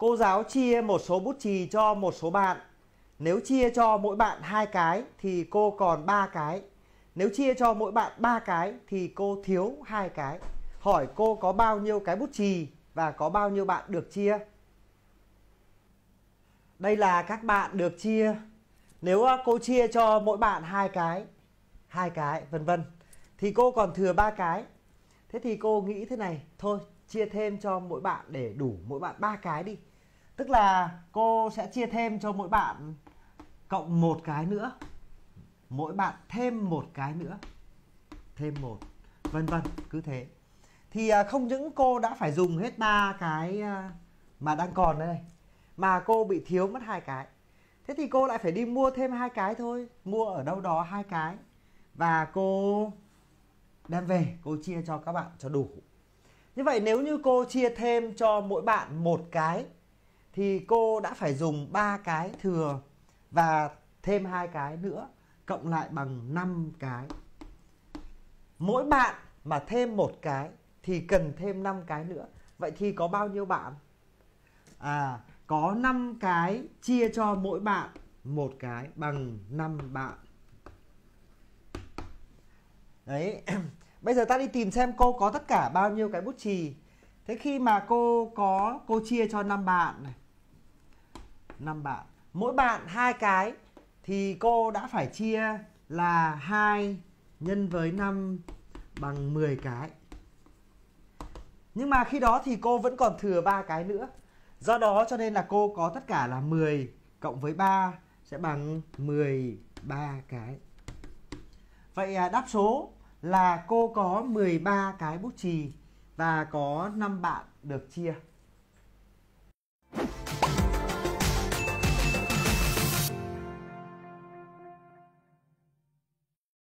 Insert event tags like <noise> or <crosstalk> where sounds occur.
Cô giáo chia một số bút chì cho một số bạn. Nếu chia cho mỗi bạn hai cái thì cô còn ba cái. Nếu chia cho mỗi bạn ba cái thì cô thiếu hai cái. Hỏi cô có bao nhiêu cái bút chì và có bao nhiêu bạn được chia? Đây là các bạn được chia. Nếu à, cô chia cho mỗi bạn hai cái, hai cái vân vân thì cô còn thừa ba cái. Thế thì cô nghĩ thế này, thôi chia thêm cho mỗi bạn để đủ mỗi bạn ba cái đi. Tức là cô sẽ chia thêm cho mỗi bạn cộng một cái nữa. Mỗi bạn thêm một cái nữa. Thêm một, vân vân, cứ thế. Thì à, không những cô đã phải dùng hết ba cái à, mà đang còn đây mà cô bị thiếu mất hai cái. Thế thì cô lại phải đi mua thêm hai cái thôi, mua ở đâu đó hai cái và cô đem về cô chia cho các bạn cho đủ. Như vậy nếu như cô chia thêm cho mỗi bạn một cái thì cô đã phải dùng ba cái thừa và thêm hai cái nữa cộng lại bằng 5 cái. Mỗi bạn mà thêm một cái thì cần thêm 5 cái nữa. Vậy thì có bao nhiêu bạn? À, có 5 cái chia cho mỗi bạn một cái bằng 5 bạn. Đấy. <clears throat> Bây giờ ta đi tìm xem cô có tất cả bao nhiêu cái bút chì. Thế khi mà cô có cô chia cho 5 bạn này. 5 bạn. Mỗi bạn hai cái thì cô đã phải chia là 2 nhân với 5 bằng 10 cái. Nhưng mà khi đó thì cô vẫn còn thừa ba cái nữa. Do đó cho nên là cô có tất cả là 10 cộng với 3 sẽ bằng 13 cái. Vậy à, đáp số là cô có 13 cái bút chì và có 5 bạn được chia.